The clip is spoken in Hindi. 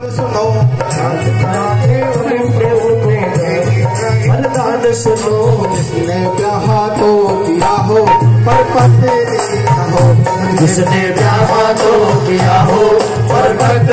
सुनो मरदान सुनो जिसने ब्याह तो किया हो पर पते हो जिसने ब्याह तो किया हो, पर पते